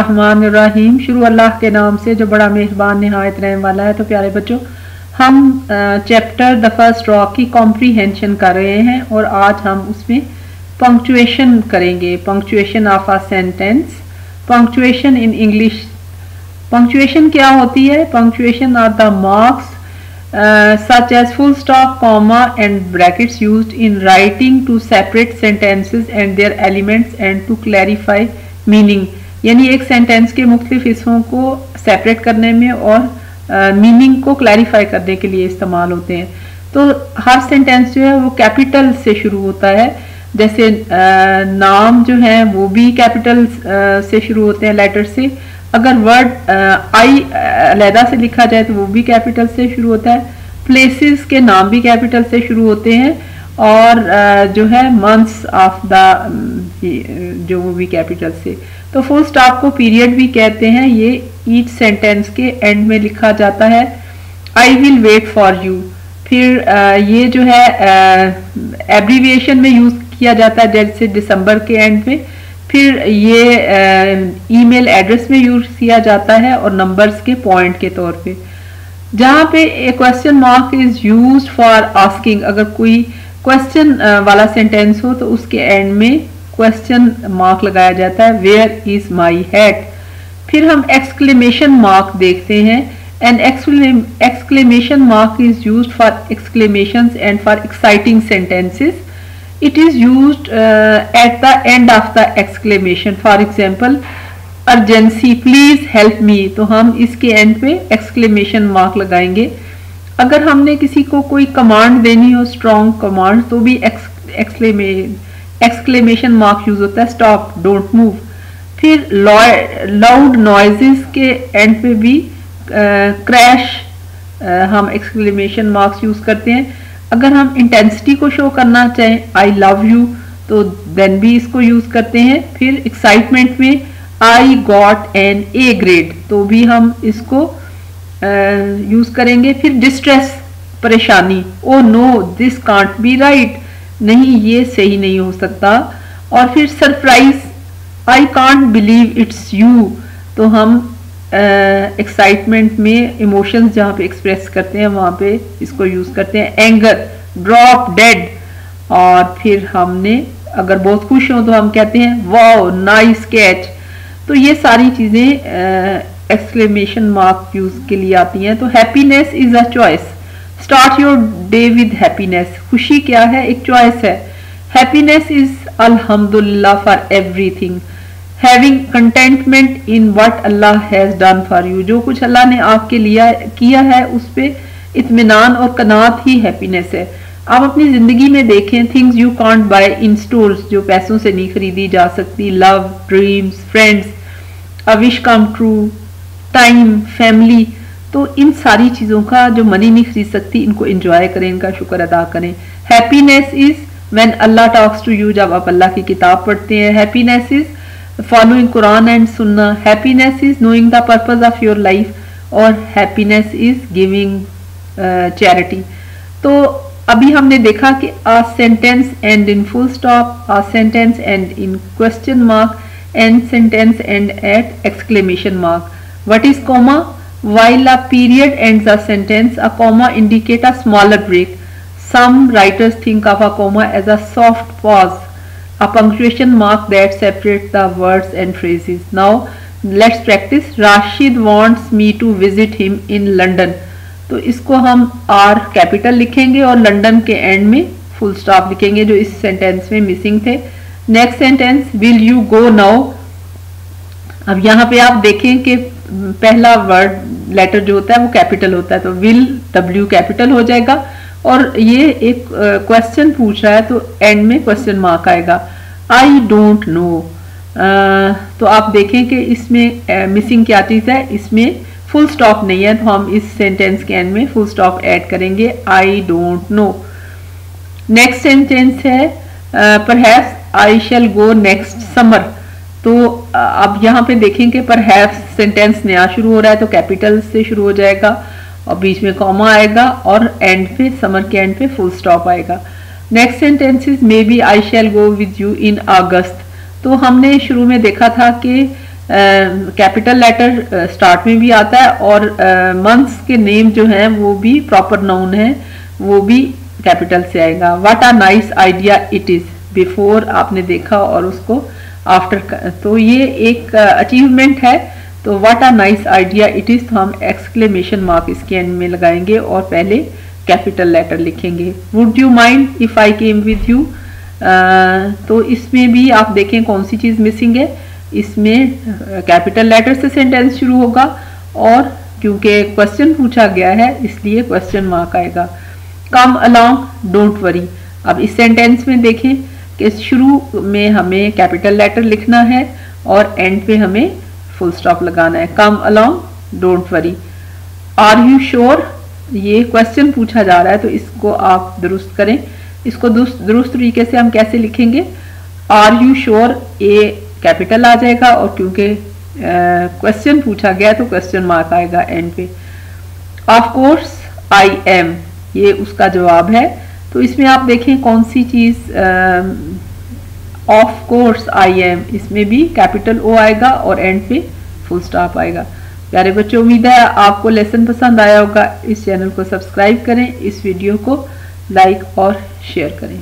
रहीम शुरू अल्लाह के नाम से, जो बड़ा मेहरबान, नहायत रहने वाला है। तो प्यारे बच्चों, हम चैप्टर द फ़र्स्ट रॉ की कॉम्प्रीहेंशन कर रहे हैं और आज हम उसमें पंक्चुएशन करेंगे। Punctuation of a sentence punctuation in English punctuation क्या होती है? Punctuation are the marks such as full stop comma and brackets used in writing to separate sentences and their elements and to clarify meaning यानी एक sentence के मुख्तलिफ़ हिस्सों को separate करने में और मीनिंग को क्लैरिफाई करने के लिए इस्तेमाल होते हैं। तो हर सेंटेंस जो है वो कैपिटल से शुरू होता है। जैसे आ, नाम जो है वो भी कैपिटल से शुरू होते हैं लेटर से। अगर वर्ड आई अलहदा से लिखा जाए तो वो भी कैपिटल से शुरू होता है। प्लेसेस के नाम भी कैपिटल से शुरू होते हैं और जो है मंथ्स ऑफ़ द जो वो भी कैपिटल से। तो फुल स्टॉप को पीरियड भी कहते हैं ये ईच सेंटेंस के एंड में लिखा जाता है I will wait for you फिर आ, ये जो है एब्रीविएशन में यूज़ किया जाता है जैसे दिसंबर के एंड में। फिर ये ईमेल एड्रेस में यूज़ किया जाता है और नंबर्स के पॉइंट के तौर पे। जहाँ पे a question mark is use for asking अगर कोई क्वेश्चन वाला सेंटेंस हो तो उसके एंड में क्वेश्चन मार्क लगाया जाता है वेयर इज़ माई हेड फिर हम एक्सक्लेमेशन मार्क देखते हैं। And exclamation mark is use for exclamation and for exciting sentences it is use at the end of the exclamation for example urgency please help me तो हम इसके and पे exclamation mark लगाएँगे। अगर हमने किसी को कोई कमांड देनी हो स्ट्रॉन्ग कमांड तो भी एक्सक्लेमे एक्सक्लेमेशन मार्क यूज़ होता है स्टॉप डोंट मूव फिर लाउड नॉइजेस के एंड पे भी क्रैश uh, uh, हम एक्सक्लेमेशन मार्क्स यूज़ करते हैं. अगर हम इंटेंसिटी को शो करना चाहें आई लव यू तो देन भी इसको यूज़ करते हैं. फिर एक्साइटमेंट में I got an A grade तो भी हम इसको यूज़ uh, करेंगे. फिर डिस्ट्रेस परेशानी. ओ no this can't be right नहीं ये सही नहीं हो सकता। और फिर surprise I can't believe it's you तो हम एक्साइटमेंट uh, में इमोशंस जहाँ पे एक्सप्रेस करते हैं वहाँ पे इसको यूज़ करते हैं। एंगर ड्रॉप डेड और फिर हमने अगर बहुत खुश हो तो हम कहते हैं वाओ नाइस कैच तो ये सारी चीज़ें एक्सक्लेमेशन मार्क यूज़ के लिए आती हैं। तो happiness is a choice start your day with happiness खुशी क्या है? एक चॉइस है. हैप्पीनेस इज़ अल्हम्दुलिल्लाह for everything having contentment in what Allah has done for you जो कुछ अल्लाह ने आपके लिया किया है, उस पर इतमान और कनात ही हैप्पीनेस है. आप अपनी ज़िंदगी में देखें things you can't buy in stores जो पैसों से नहीं खरीदी जा सकती. Love dreams friends a wish come true time family तो इन सारी चीज़ों का जो मनी नहीं खरीद सकती, इनको एंजॉय करें, इनका शुक्र अदा करें। Happiness is when Allah talks to you जब आप अल्लाह की किताब पढ़ते हैं। Happiness is following Quran and सुनना happiness is knowing the purpose of your life और हैप्पीनेस इज़ गिविंग चैरिटी तो अभी हमने देखा कि a sentence end in full stop a sentence end in question mark and sentence end at exclamation mark what is comma While a period ends a sentence, a comma indicates a smaller break. Some writers think of a comma as a soft pause, a punctuation mark that separates the words and phrases. Now, let's practice. Rashid wants me to visit him in London. तो इसको हम are capital लिखेंगे और London के and में full stop लिखेंगे जो इस सेंटेंस में मिसिंग थे next sentence will you go now अब यहाँ पे आप देखें कि पहला वर्ड लेटर जो होता है वो कैपिटल होता है तो विल डब्ल्यू कैपिटल हो जाएगा। और ये एक क्वेश्चन पूछ रहा है तो एंड में क्वेश्चन मार्क आएगा। आई डोंट नो तो आप देखें कि इसमें मिसिंग क्या चीज़ है? इसमें फुल स्टॉप नहीं है तो हम इस सेंटेंस के एंड में फुल स्टॉप ऐड करेंगे। I don't know next sentence है पर I shall go next summer तो अब यहाँ पे देखेंगे पर हैव सेंटेंस नया शुरू हो रहा है तो कैपिटल से शुरू हो जाएगा और बीच में कॉमा आएगा और एंड पे समर के एंड पे फुल स्टॉप आएगा। Next sentences maybe I shall go with you in August तो हमने शुरू में देखा था कि कैपिटल लेटर स्टार्ट में भी आता है और मंथ्स uh, के नेम जो हैं वो भी प्रॉपर नाउन है वो भी कैपिटल से आएगा। What a nice idea it is before आपने देखा और उसको आफ्टर तो ये एक अचीवमेंट है। तो what a nice idea it is तो हम एक्सक्लेमेशन मार्क इसके एंड में लगाएँगे और पहले कैपिटल लेटर लिखेंगे। Would you mind if I came with you तो इसमें भी आप देखें कौन सी चीज़ मिसिंग है। इसमें कैपिटल लेटर से सेंटेंस शुरू होगा और क्योंकि क्वेश्चन पूछा गया है, इसलिए क्वेश्चन मार्क आएगा। कम अलॉन्ग डोंट वरी अब इस सेंटेंस में देखें। कि शुरू में हमें कैपिटल लेटर लिखना है और एंड पे हमें फुल स्टॉप लगाना है. Come along don't worry are you sure ये क्वेश्चन पूछा जा रहा है तो इसको आप दुरुस्त करें. इसको दुरुस्त तरीके से हम कैसे लिखेंगे? Are you sure A capital आ जाएगा और क्योंकि क्वेश्चन uh, पूछा गया तो क्वेश्चन मार्क आएगा एंड पे. ऑफ़ कोर्स आई एम ये उसका जवाब है. तो इसमें आप देखें कौन सी चीज़ ऑफ़ कोर्स आई एम इसमें भी कैपिटल ओ आएगा और एंड पे फुल स्टॉप आएगा। प्यारे बच्चों, उम्मीद है आपको लेसन पसंद आया होगा। इस चैनल को सब्सक्राइब करें, इस वीडियो को लाइक और शेयर करें।